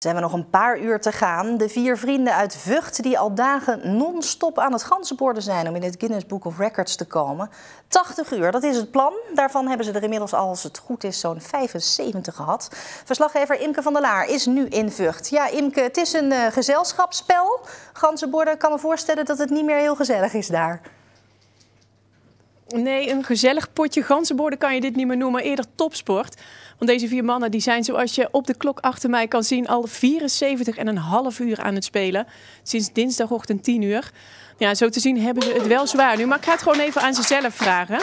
Ze hebben nog een paar uur te gaan. De vier vrienden uit Vught die al dagen non-stop aan het ganzenborden zijn om in het Guinness Book of Records te komen. 80 uur, dat is het plan. Daarvan hebben ze er inmiddels, als het goed is, zo'n 75 gehad. Verslaggever Imke van der Laar is nu in Vught. Ja, Imke, het is een uh, gezelschapsspel. Ganzenborden, kan me voorstellen dat het niet meer heel gezellig is daar. Nee, een gezellig potje ganzenborden kan je dit niet meer noemen. Eerder topsport. Want deze vier mannen die zijn, zoals je op de klok achter mij kan zien, al 74,5 uur aan het spelen. Sinds dinsdagochtend 10 uur. Ja, zo te zien hebben ze het wel zwaar nu. Maar ik ga het gewoon even aan zichzelf vragen.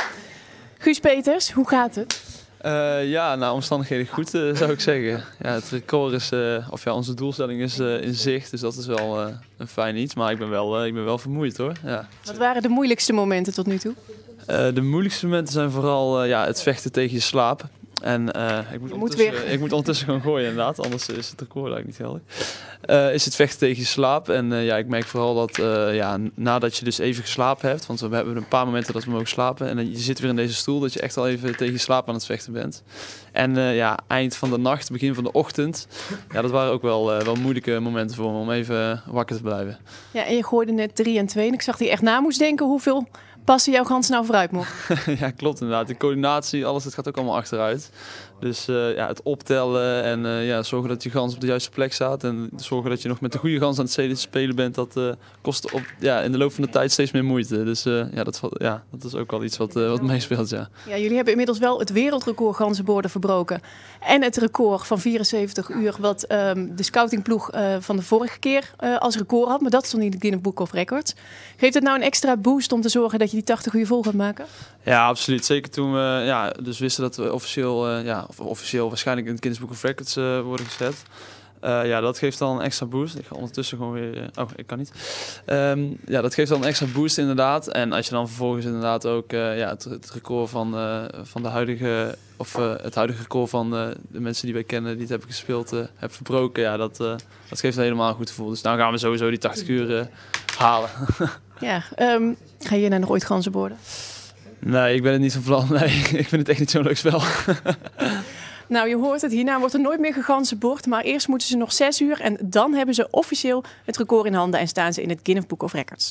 Guus Peters, hoe gaat het? Uh, ja, nou, omstandigheden goed uh, zou ik zeggen. Ja, het record is, uh, of ja, onze doelstelling is in zicht, dus dat is wel een fijn iets. Maar ik ben wel, ik ben wel vermoeid hoor. Ja. Wat waren de moeilijkste momenten tot nu toe? de moeilijkste momenten zijn vooral ja, het vechten tegen je slaap. En uh, ik, moet moet weer. ik moet ondertussen gaan gooien inderdaad, anders is het record eigenlijk niet geldig. Uh, is het vechten tegen je slaap. En uh, ja, ik merk vooral dat ja, nadat je dus even geslapen hebt, want we hebben een paar momenten dat we mogen slapen. En je zit weer in deze stoel, dat je echt al even tegen je slaap aan het vechten bent. En ja, eind van de nacht, begin van de ochtend, ja, dat waren ook wel, wel moeilijke momenten voor me om even wakker te blijven. Ja, en je gooide net 3 en 2 en ik zag die echt na moest denken hoeveel passen jouw gans nou vooruit mocht. ja, klopt inderdaad. De coördinatie, alles, het gaat ook allemaal achteruit. Dus uh, ja, het optellen en uh, ja, zorgen dat je gans op de juiste plek staat. En zorgen dat je nog met de goede gans aan het spelen bent. Dat uh, kost op, ja, in de loop van de tijd steeds meer moeite. Dus ja, dat, ja, dat is ook wel iets wat, wat meespeelt. Ja. ja, jullie hebben inmiddels wel het wereldrecord ganzenborden verbroken. En het record van 74 uur wat um, de scoutingploeg van de vorige keer als record had. Maar dat stond in het Guinness Book of Records. Geeft het nou een extra boost om te zorgen dat je die 80 uur vol gaat maken? Ja, absoluut. Zeker toen we ja, dus wisten dat we officieel, ja, of officieel waarschijnlijk in het Guinness Book of Records uh, worden gezet. Uh, ja, dat geeft dan een extra boost. Ik ga ondertussen gewoon weer. Uh, oh, ik kan niet. Um, ja, dat geeft dan een extra boost inderdaad. En als je dan vervolgens inderdaad ook ja, het, record van, van de huidige. Of het huidige record van de mensen die wij kennen die het hebben gespeeld, hebt verbroken. Ja, dat, dat geeft helemaal een goed gevoel. Dus nou gaan we sowieso die 80 uur halen. ja, um, ga je nou nog ooit ganzen borden? Nee, ik ben het niet van plan. Nee, ik vind het echt niet zo'n leuk spel. Nou, je hoort het, hierna wordt er nooit meer geganzenbord. Maar eerst moeten ze nog zes uur en dan hebben ze officieel het record in handen en staan ze in het Guinness Book of Records.